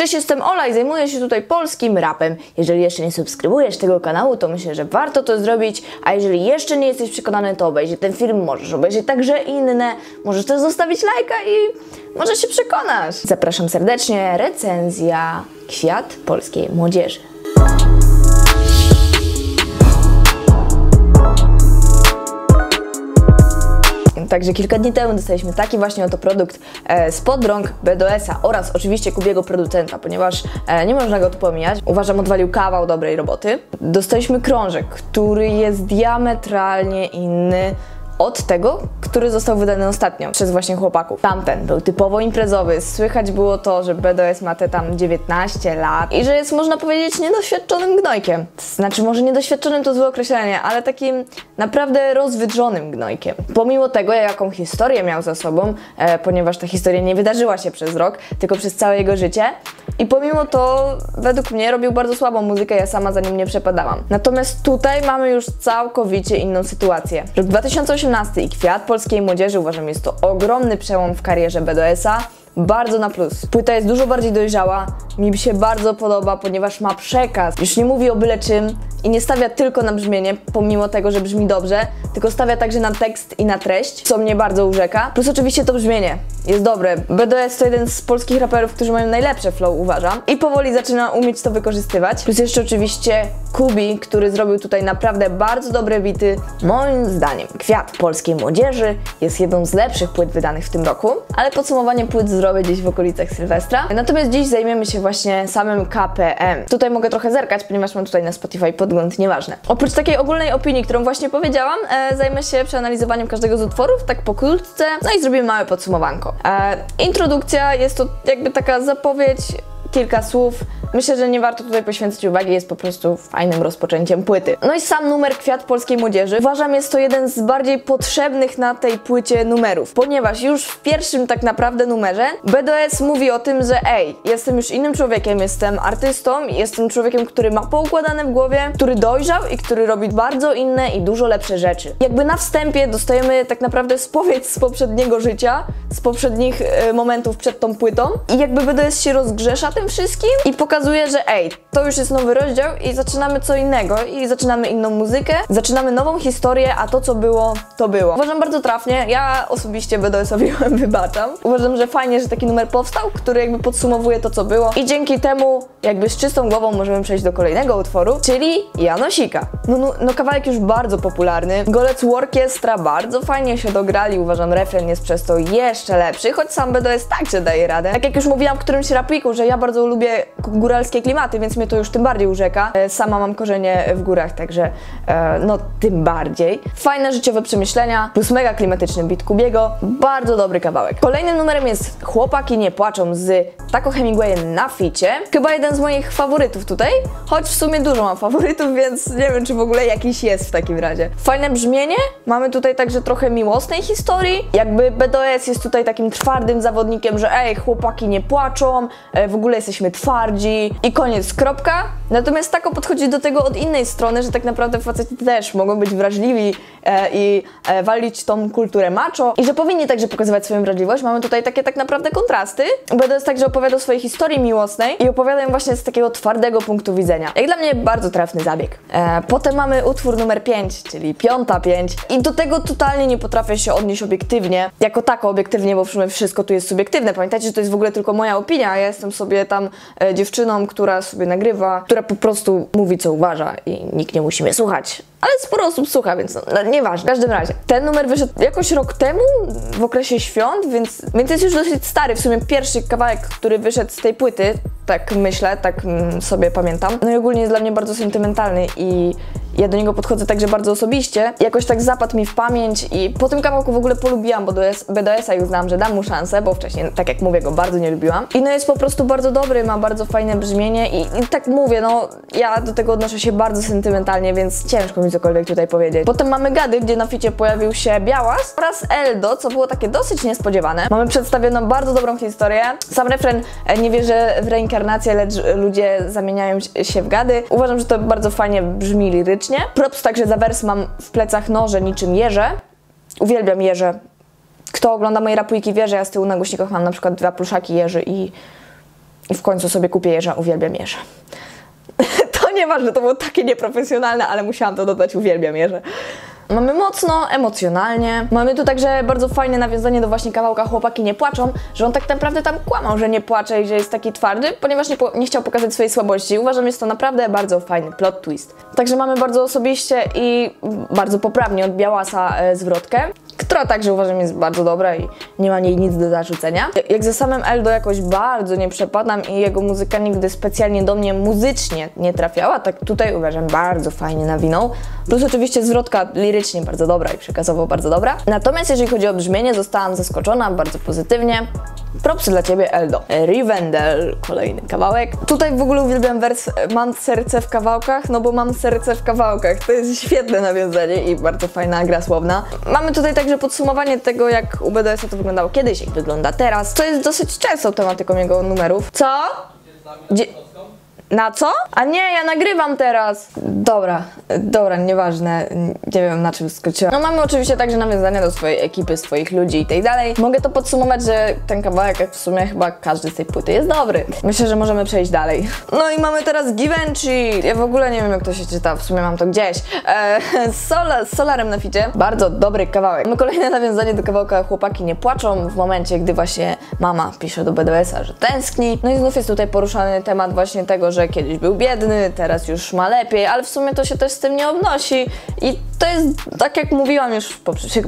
Cześć, jestem Ola i zajmuję się tutaj polskim rapem. Jeżeli jeszcze nie subskrybujesz tego kanału, to myślę, że warto to zrobić, a jeżeli jeszcze nie jesteś przekonany, to obejrzyj ten film, możesz obejrzeć także inne, możesz też zostawić lajka i może się przekonasz. Zapraszam serdecznie, recenzja Kwiat Polskiej Młodzieży. Także kilka dni temu dostaliśmy taki właśnie oto produkt e, spod rąk BDS-a oraz oczywiście Kubiego producenta, ponieważ e, nie można go tu pomijać. Uważam, odwalił kawał dobrej roboty. Dostaliśmy krążek, który jest diametralnie inny od tego, który został wydany ostatnio przez właśnie chłopaków. Tamten był typowo imprezowy, słychać było to, że BDS ma te tam 19 lat i że jest, można powiedzieć, niedoświadczonym gnojkiem. Znaczy, może niedoświadczonym to złe określenie, ale takim naprawdę rozwydrzonym gnojkiem. Pomimo tego, jaką historię miał za sobą, e, ponieważ ta historia nie wydarzyła się przez rok, tylko przez całe jego życie, i pomimo to, według mnie, robił bardzo słabą muzykę, ja sama za nim nie przepadałam. Natomiast tutaj mamy już całkowicie inną sytuację. Rok 2018 i Kwiat Polskiej Młodzieży uważam jest to ogromny przełom w karierze BDS-a, bardzo na plus. Płyta jest dużo bardziej dojrzała, mi się bardzo podoba, ponieważ ma przekaz. Już nie mówi o byle czym i nie stawia tylko na brzmienie, pomimo tego, że brzmi dobrze, tylko stawia także na tekst i na treść, co mnie bardzo urzeka. Plus oczywiście to brzmienie jest dobre. BDS to jeden z polskich raperów, którzy mają najlepsze flow, uważam. I powoli zaczyna umieć to wykorzystywać. Plus jeszcze oczywiście Kubi, który zrobił tutaj naprawdę bardzo dobre bity. Moim zdaniem Kwiat Polskiej Młodzieży jest jedną z lepszych płyt wydanych w tym roku, ale podsumowanie płyt zrobię gdzieś w okolicach Sylwestra. Natomiast dziś zajmiemy się właśnie samym KPM. Tutaj mogę trochę zerkać, ponieważ mam tutaj na Spotify podgląd, nieważne. Oprócz takiej ogólnej opinii, którą właśnie powiedziałam, e, zajmę się przeanalizowaniem każdego z utworów, tak pokrótce, no i zrobimy małe podsumowanko. E, introdukcja jest to jakby taka zapowiedź kilka słów. Myślę, że nie warto tutaj poświęcić uwagi, jest po prostu fajnym rozpoczęciem płyty. No i sam numer Kwiat Polskiej Młodzieży. Uważam, jest to jeden z bardziej potrzebnych na tej płycie numerów, ponieważ już w pierwszym tak naprawdę numerze BDS mówi o tym, że ej, jestem już innym człowiekiem, jestem artystą, jestem człowiekiem, który ma poukładane w głowie, który dojrzał i który robi bardzo inne i dużo lepsze rzeczy. Jakby na wstępie dostajemy tak naprawdę spowiedź z poprzedniego życia, z poprzednich e, momentów przed tą płytą i jakby BDS się rozgrzesza tym wszystkim i pokazuje, że ej, to już jest nowy rozdział i zaczynamy co innego i zaczynamy inną muzykę, zaczynamy nową historię, a to co było, to było. Uważam bardzo trafnie, ja osobiście BDS-owi wybaczam. Uważam, że fajnie, że taki numer powstał, który jakby podsumowuje to co było i dzięki temu jakby z czystą głową możemy przejść do kolejnego utworu, czyli Janosika. No, no, no kawałek już bardzo popularny, Golec Orkiestra bardzo fajnie się dograli, uważam refren jest przez to jeszcze lepszy, choć sam BDS także daje radę. Tak jak już mówiłam w którymś rapiku, że ja bardzo bardzo lubię góralskie klimaty, więc mnie to już tym bardziej urzeka. E, sama mam korzenie w górach, także e, no tym bardziej. Fajne życiowe przemyślenia, plus mega klimatyczny beat Kubiego. Bardzo dobry kawałek. Kolejnym numerem jest Chłopaki nie płaczą z Taco Hemingwayem na ficie. Chyba jeden z moich faworytów tutaj, choć w sumie dużo mam faworytów, więc nie wiem, czy w ogóle jakiś jest w takim razie. Fajne brzmienie, mamy tutaj także trochę miłosnej historii. Jakby BDS jest tutaj takim twardym zawodnikiem, że ej, chłopaki nie płaczą, e, w ogóle jesteśmy twardzi i koniec, kropka. Natomiast Tako podchodzi do tego od innej strony, że tak naprawdę faceci też mogą być wrażliwi e, i e, walić tą kulturę macho i że powinni także pokazywać swoją wrażliwość. Mamy tutaj takie tak naprawdę kontrasty. BDS także opowiada o swojej historii miłosnej i opowiada ją właśnie z takiego twardego punktu widzenia. Jak dla mnie bardzo trafny zabieg. E, potem mamy utwór numer 5, czyli piąta 5 i do tego totalnie nie potrafię się odnieść obiektywnie, jako tako obiektywnie, bo w sumie wszystko tu jest subiektywne. Pamiętajcie, że to jest w ogóle tylko moja opinia, ja jestem sobie tam e, dziewczyną, która sobie nagrywa, która po prostu mówi co uważa i nikt nie musi mnie słuchać ale sporo osób słucha, więc no, no, nieważne. W każdym razie, ten numer wyszedł jakoś rok temu, w okresie świąt, więc, więc jest już dosyć stary. W sumie pierwszy kawałek, który wyszedł z tej płyty, tak myślę, tak mm, sobie pamiętam. No i ogólnie jest dla mnie bardzo sentymentalny i ja do niego podchodzę także bardzo osobiście. Jakoś tak zapadł mi w pamięć i po tym kawałku w ogóle polubiłam, bo do BDS-a i uznałam, że dam mu szansę, bo wcześniej, tak jak mówię, go bardzo nie lubiłam. I no jest po prostu bardzo dobry, ma bardzo fajne brzmienie i, i tak mówię, no ja do tego odnoszę się bardzo sentymentalnie, więc ciężko mi cokolwiek tutaj powiedzieć. Potem mamy Gady, gdzie na ficie pojawił się Białas oraz Eldo, co było takie dosyć niespodziewane. Mamy przedstawioną bardzo dobrą historię. Sam refren e, nie wierzę w reinkarnację, lecz ludzie zamieniają się w Gady. Uważam, że to bardzo fajnie brzmi lirycznie. Props także za wers mam w plecach noże niczym jeże. Uwielbiam jeże. Kto ogląda moje rapujki wie, że ja z tyłu na głośnikach mam na przykład dwa pluszaki jeży i I w końcu sobie kupię jeża, uwielbiam jeża. to nieważne, to było takie nieprofesjonalne, ale musiałam to dodać, uwielbiam jeże. Mamy mocno, emocjonalnie. Mamy tu także bardzo fajne nawiązanie do właśnie kawałka Chłopaki nie płaczą, że on tak naprawdę tam kłamał, że nie płacze i że jest taki twardy, ponieważ nie, nie chciał pokazać swojej słabości. Uważam, jest to naprawdę bardzo fajny plot twist. Także mamy bardzo osobiście i bardzo poprawnie od Białasa e, zwrotkę, która także uważam jest bardzo dobra i nie ma niej nic do zarzucenia. Jak ze samym Eldo jakoś bardzo nie przepadam i jego muzyka nigdy specjalnie do mnie muzycznie nie trafiała, tak tutaj uważam bardzo fajnie nawinął. Plus oczywiście zwrotka lirycznie bardzo dobra i przekazowo bardzo dobra. Natomiast jeżeli chodzi o brzmienie, zostałam zaskoczona bardzo pozytywnie. Propsy dla Ciebie, Eldo. Rivendell, kolejny kawałek. Tutaj w ogóle uwielbiam wers Mam serce w kawałkach, no bo mam serce w kawałkach. To jest świetne nawiązanie i bardzo fajna gra słowna. Mamy tutaj także podsumowanie tego, jak u BDS-a to wyglądało kiedyś, jak wygląda teraz, co jest dosyć częstą tematyką jego numerów. Co? Gdzie... Na co? A nie, ja nagrywam teraz. Dobra, dobra, nieważne. Nie wiem na czym skończyłam. No mamy oczywiście także nawiązania do swojej ekipy, swoich ludzi i tak dalej. Mogę to podsumować, że ten kawałek, jak w sumie chyba każdy z tej płyty jest dobry. Myślę, że możemy przejść dalej. No i mamy teraz Givenchy. Ja w ogóle nie wiem jak to się czyta, w sumie mam to gdzieś. Eee, Sola, z Solarem na ficie. Bardzo dobry kawałek. Mamy kolejne nawiązanie do kawałka Chłopaki nie płaczą w momencie, gdy właśnie mama pisze do BDS-a, że tęskni. No i znów jest tutaj poruszany temat właśnie tego, że kiedyś był biedny, teraz już ma lepiej, ale w sumie to się też z tym nie obnosi. I to jest, tak jak mówiłam już w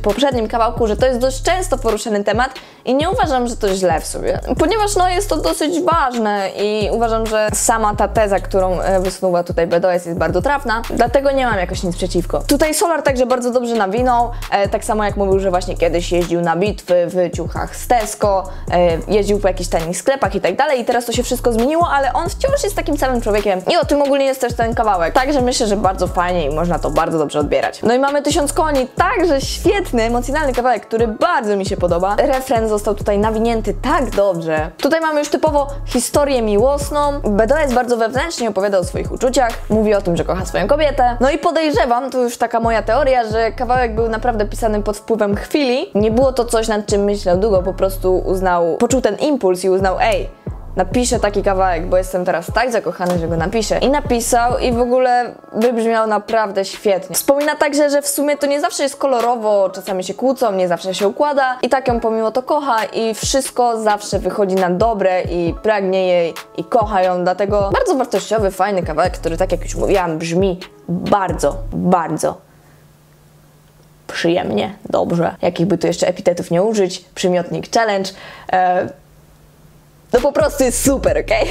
poprzednim kawałku, że to jest dość często poruszany temat i nie uważam, że to źle w sobie, ponieważ no jest to dosyć ważne i uważam, że sama ta teza, którą e, wysunęła tutaj BDS jest bardzo trafna, dlatego nie mam jakoś nic przeciwko. Tutaj Solar także bardzo dobrze nawinął, e, tak samo jak mówił, że właśnie kiedyś jeździł na bitwy w ciuchach z Tesco, e, jeździł po jakichś tanich sklepach i tak dalej i teraz to się wszystko zmieniło, ale on wciąż jest takim samym człowiekiem i o tym ogólnie jest też ten kawałek. Także myślę, że bardzo fajnie i można to bardzo dobrze odbierać. No i mamy tysiąc koni, także świetny, emocjonalny kawałek, który bardzo mi się podoba. Refren został tutaj nawinięty tak dobrze. Tutaj mamy już typowo historię miłosną. BDS bardzo wewnętrznie opowiada o swoich uczuciach, mówi o tym, że kocha swoją kobietę. No i podejrzewam, to już taka moja teoria, że kawałek był naprawdę pisany pod wpływem chwili. Nie było to coś, nad czym myślał długo, po prostu uznał, poczuł ten impuls i uznał, ej, napiszę taki kawałek, bo jestem teraz tak zakochany, że go napiszę. I napisał i w ogóle wybrzmiał naprawdę świetnie. Wspomina także, że w sumie to nie zawsze jest kolorowo, czasami się kłócą, nie zawsze się układa i tak ją pomimo to kocha i wszystko zawsze wychodzi na dobre i pragnie jej i kocha ją, dlatego bardzo wartościowy, fajny kawałek, który tak jak już mówiłam brzmi bardzo, bardzo przyjemnie, dobrze. Jakich by tu jeszcze epitetów nie użyć, przymiotnik challenge. E no po prostu jest super, ok?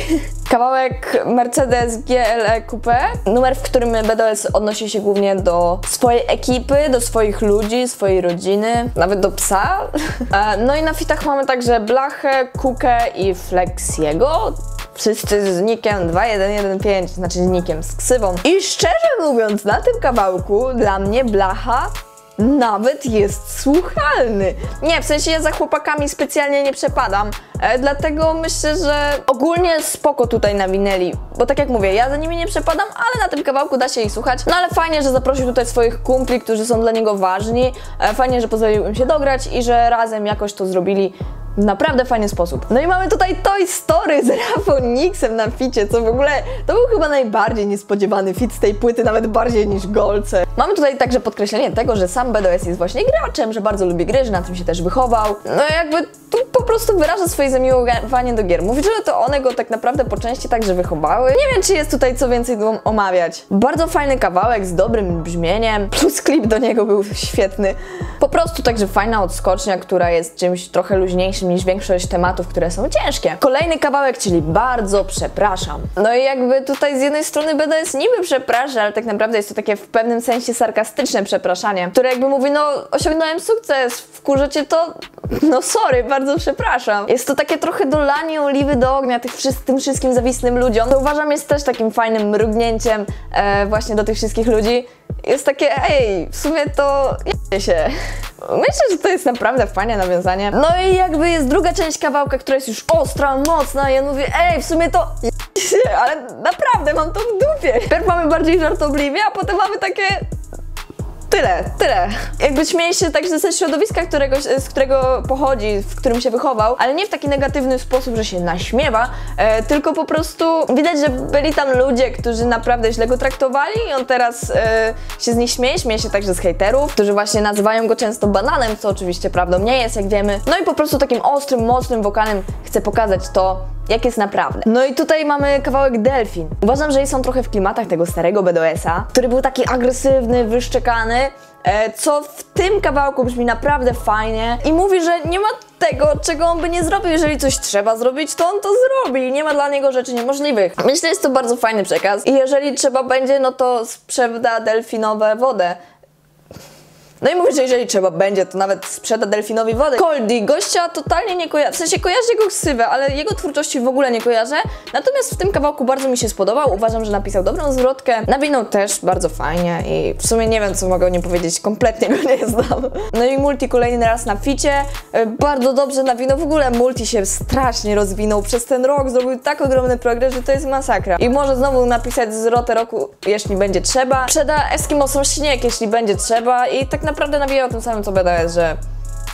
Kawałek Mercedes GLE Coupe, numer, w którym BDS odnosi się głównie do swojej ekipy, do swoich ludzi, swojej rodziny, nawet do psa. No i na fitach mamy także Blachę, Kukę i Flexiego. Wszyscy z nikiem 2115, znaczy z nikiem z ksywą. I szczerze mówiąc, na tym kawałku dla mnie Blacha nawet jest słuchalny. Nie, w sensie ja za chłopakami specjalnie nie przepadam, e, dlatego myślę, że ogólnie spoko tutaj nawinęli, bo tak jak mówię, ja za nimi nie przepadam, ale na tym kawałku da się ich słuchać. No ale fajnie, że zaprosił tutaj swoich kumpli, którzy są dla niego ważni, e, fajnie, że pozwolił im się dograć i że razem jakoś to zrobili naprawdę fajny sposób. No i mamy tutaj Toy Story z Rafonixem na ficie, co w ogóle to był chyba najbardziej niespodziewany fit z tej płyty, nawet bardziej niż Golce. Mamy tutaj także podkreślenie tego, że sam BDS jest właśnie graczem, że bardzo lubi gry, że na tym się też wychował. No jakby tu po prostu wyraża swoje zamiłowanie do gier. Mówi, że to one go tak naprawdę po części także wychowały. Nie wiem, czy jest tutaj co więcej omawiać. Bardzo fajny kawałek z dobrym brzmieniem, plus klip do niego był świetny. Po prostu także fajna odskocznia, która jest czymś trochę luźniejszym niż większość tematów, które są ciężkie. Kolejny kawałek, czyli bardzo przepraszam. No i jakby tutaj z jednej strony BDS niby przeprasza, ale tak naprawdę jest to takie w pewnym sensie sarkastyczne przepraszanie, które jakby mówi, no osiągnąłem sukces, wkurzycie to, no sorry, bardzo przepraszam. Jest to takie trochę dolanie oliwy do ognia tych, tym wszystkim zawisnym ludziom. To uważam jest też takim fajnym mrugnięciem e, właśnie do tych wszystkich ludzi. Jest takie, ej, w sumie to się. Myślę, że to jest naprawdę fajne nawiązanie. No i jakby jest druga część kawałka, która jest już ostra, mocna ja mówię, ej, w sumie to ale naprawdę mam to w dupie. Pierw mamy bardziej żartobliwie, a potem mamy takie tyle, tyle. Jakby śmieje się także ze środowiska, którego, z którego pochodzi, w którym się wychował, ale nie w taki negatywny sposób, że się naśmiewa, e, tylko po prostu widać, że byli tam ludzie, którzy naprawdę źle go traktowali i on teraz e, się z nich śmieje, śmieje się także z hejterów, którzy właśnie nazywają go często bananem, co oczywiście prawdą nie jest, jak wiemy. No i po prostu takim ostrym, mocnym wokalem chce pokazać to, jak jest naprawdę. No i tutaj mamy kawałek Delfin. Uważam, że są trochę w klimatach tego starego BDS-a, który był taki agresywny, wyszczekany, e, co w tym kawałku brzmi naprawdę fajnie i mówi, że nie ma tego, czego on by nie zrobił. Jeżeli coś trzeba zrobić, to on to zrobi. Nie ma dla niego rzeczy niemożliwych. Myślę, że jest to bardzo fajny przekaz i jeżeli trzeba będzie, no to sprzeda delfinowe wodę. No i mówię, że jeżeli trzeba będzie, to nawet sprzeda delfinowi wodę. Coldy, gościa totalnie nie kojarzę. W sensie kojarzę jego ksywę, ale jego twórczości w ogóle nie kojarzę. Natomiast w tym kawałku bardzo mi się spodobał. Uważam, że napisał dobrą zwrotkę. Nawinął też bardzo fajnie i w sumie nie wiem, co mogę o nim powiedzieć. Kompletnie go nie znam. No i Multi kolejny raz na ficie. E, bardzo dobrze nawinął. W ogóle Multi się strasznie rozwinął przez ten rok. Zrobił tak ogromny progres, że to jest masakra. I może znowu napisać zwrotę roku, jeśli będzie trzeba. Przeda Eskimosom śnieg, jeśli będzie trzeba. I tak naprawdę nawija o tym samym co BDS, że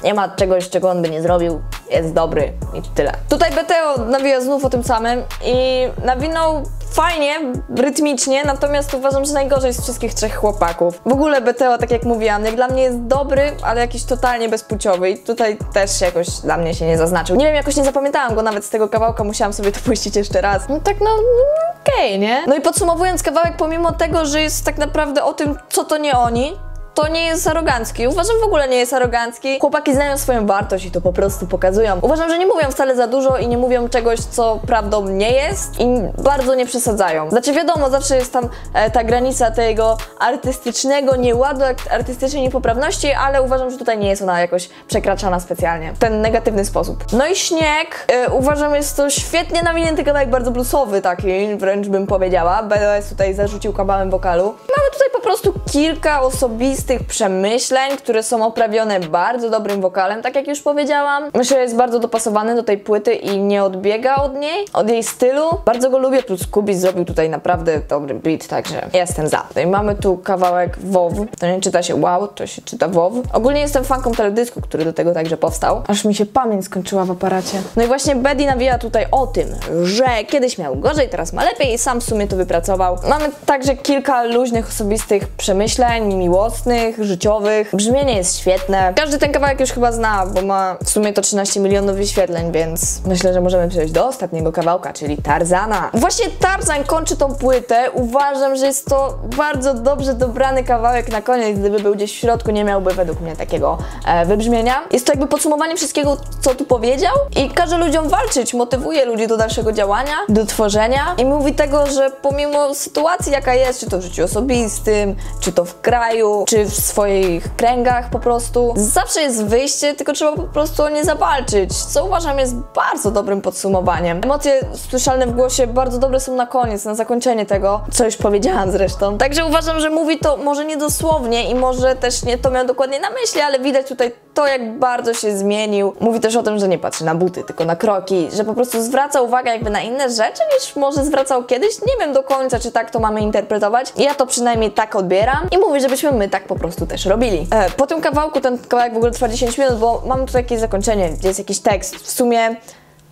nie ma czegoś, czego on by nie zrobił, jest dobry i tyle. Tutaj BTO nawija znów o tym samym i nawinął fajnie, rytmicznie, natomiast uważam, że najgorzej z wszystkich trzech chłopaków. W ogóle BTO, tak jak mówiłam, jak dla mnie jest dobry, ale jakiś totalnie bezpłciowy i tutaj też jakoś dla mnie się nie zaznaczył. Nie wiem, jakoś nie zapamiętałam go nawet z tego kawałka, musiałam sobie to puścić jeszcze raz. No tak no, no okej, okay, nie? No i podsumowując kawałek, pomimo tego, że jest tak naprawdę o tym, co to nie oni, to nie jest arogancki. Uważam, w ogóle nie jest arogancki. Chłopaki znają swoją wartość i to po prostu pokazują. Uważam, że nie mówią wcale za dużo i nie mówią czegoś, co prawdą nie jest i bardzo nie przesadzają. Znaczy wiadomo, zawsze jest tam e, ta granica tego artystycznego nieładu, artystycznej niepoprawności, ale uważam, że tutaj nie jest ona jakoś przekraczana specjalnie w ten negatywny sposób. No i Śnieg, e, uważam, jest to świetnie nawinięty kawałek, bardzo bluesowy taki, wręcz bym powiedziała. BDS tutaj zarzucił kawałem wokalu. Mamy tutaj po prostu kilka osobistych tych przemyśleń, które są oprawione bardzo dobrym wokalem, tak jak już powiedziałam. Myślę, że jest bardzo dopasowany do tej płyty i nie odbiega od niej, od jej stylu. Bardzo go lubię, plus Kubis zrobił tutaj naprawdę dobry beat, także jestem za. I mamy tu kawałek WoW, to nie czyta się wow, to się czyta WoW. Ogólnie jestem fanką teledysku, który do tego także powstał. Aż mi się pamięć skończyła w aparacie. No i właśnie Betty nawija tutaj o tym, że kiedyś miał gorzej, teraz ma lepiej i sam w sumie to wypracował. Mamy także kilka luźnych, osobistych przemyśleń, miłosnych, życiowych. Brzmienie jest świetne. Każdy ten kawałek już chyba zna, bo ma w sumie to 13 milionów wyświetleń, więc myślę, że możemy przejść do ostatniego kawałka, czyli Tarzana. Właśnie Tarzan kończy tą płytę. Uważam, że jest to bardzo dobrze dobrany kawałek na koniec. Gdyby był gdzieś w środku, nie miałby według mnie takiego e, wybrzmienia. Jest to jakby podsumowanie wszystkiego, co tu powiedział i każe ludziom walczyć, motywuje ludzi do dalszego działania, do tworzenia i mówi tego, że pomimo sytuacji, jaka jest, czy to w życiu osobistym, czy to w kraju, czy w swoich kręgach po prostu. Zawsze jest wyjście, tylko trzeba po prostu o nie zawalczyć, co uważam jest bardzo dobrym podsumowaniem. Emocje słyszalne w głosie bardzo dobre są na koniec, na zakończenie tego, co już powiedziałam zresztą. Także uważam, że mówi to może nie dosłownie i może też nie to miał dokładnie na myśli, ale widać tutaj to, jak bardzo się zmienił. Mówi też o tym, że nie patrzy na buty, tylko na kroki, że po prostu zwraca uwagę jakby na inne rzeczy, niż może zwracał kiedyś. Nie wiem do końca, czy tak to mamy interpretować. Ja to przynajmniej tak odbieram i mówi, żebyśmy my tak po prostu też robili. E, po tym kawałku, ten kawałek w ogóle trwa 10 minut, bo mam tu jakieś zakończenie, gdzie jest jakiś tekst. W sumie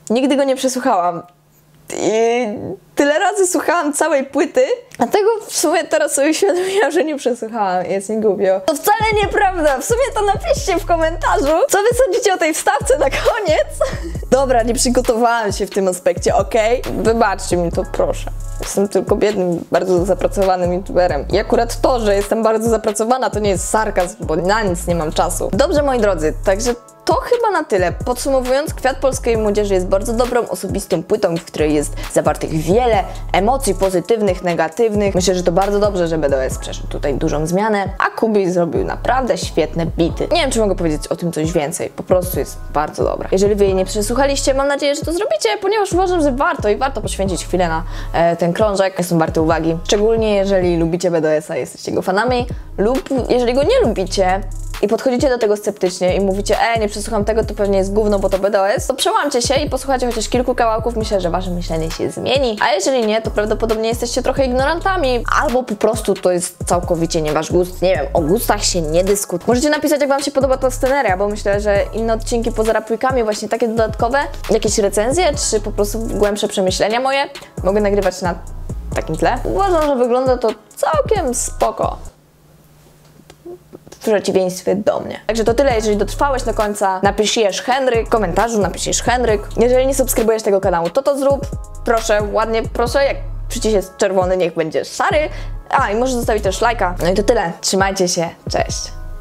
nigdy go nie przesłuchałam. I tyle razy słuchałam całej płyty, a tego w sumie teraz sobie uświadomiłam, że nie przesłuchałam. Jest mi głupio. To wcale nieprawda. W sumie to napiszcie w komentarzu, co wy sądzicie o tej wstawce na koniec. Dobra, nie przygotowałam się w tym aspekcie, ok? Wybaczcie mi to, proszę. Jestem tylko biednym, bardzo zapracowanym youtuberem. I akurat to, że jestem bardzo zapracowana, to nie jest sarkazm, bo na nic nie mam czasu. Dobrze, moi drodzy, także to chyba na tyle. Podsumowując, Kwiat Polskiej Młodzieży jest bardzo dobrą, osobistą płytą, w której jest zawartych wiele emocji pozytywnych, negatywnych. Myślę, że to bardzo dobrze, że BDS przeszedł tutaj dużą zmianę, a Kubi zrobił naprawdę świetne bity. Nie wiem, czy mogę powiedzieć o tym coś więcej, po prostu jest bardzo dobra. Jeżeli wy jej nie przesłuchaliście, mam nadzieję, że to zrobicie, ponieważ uważam, że warto i warto poświęcić chwilę na e, ten krążek. Jest on uwagi. Szczególnie jeżeli lubicie BDS-a, jesteście go fanami, lub jeżeli go nie lubicie, i podchodzicie do tego sceptycznie i mówicie, e, nie przesłucham tego, to pewnie jest gówno, bo to BDOS, to przełamcie się i posłuchajcie chociaż kilku kawałków, myślę, że wasze myślenie się zmieni. A jeżeli nie, to prawdopodobnie jesteście trochę ignorantami, albo po prostu to jest całkowicie nie wasz gust. Nie wiem, o gustach się nie dyskutuje. Możecie napisać, jak wam się podoba ta sceneria, bo myślę, że inne odcinki poza rapujkami, właśnie takie dodatkowe, jakieś recenzje, czy po prostu głębsze przemyślenia moje, mogę nagrywać na takim tle. Uważam, że wygląda to całkiem spoko w przeciwieństwie do mnie. Także to tyle, jeżeli dotrwałeś do końca, napisz Henryk, w komentarzu napisz Henryk. Jeżeli nie subskrybujesz tego kanału, to to zrób. Proszę, ładnie proszę, jak przycisk jest czerwony, niech będzie szary. A, i możesz zostawić też lajka. No i to tyle. Trzymajcie się, cześć.